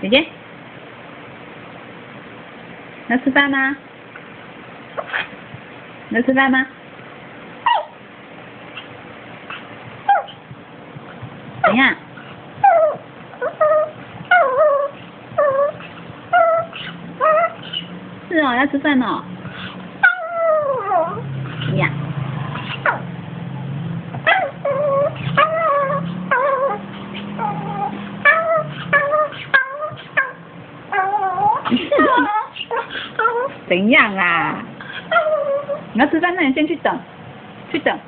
姐姐，要吃饭吗？要吃饭吗？怎样？是哦，要吃饭哦。怎样啊？你要吃饭，那你先去等，去等。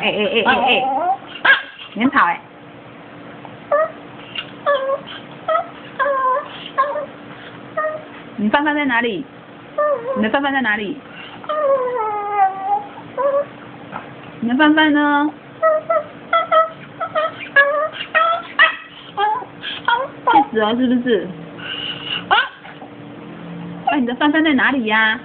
哎哎哎哎哎，你跑哎！你饭饭在哪里？你的饭饭在哪里？你的饭饭呢？气死了是不是？哎，你的饭饭在哪里呀？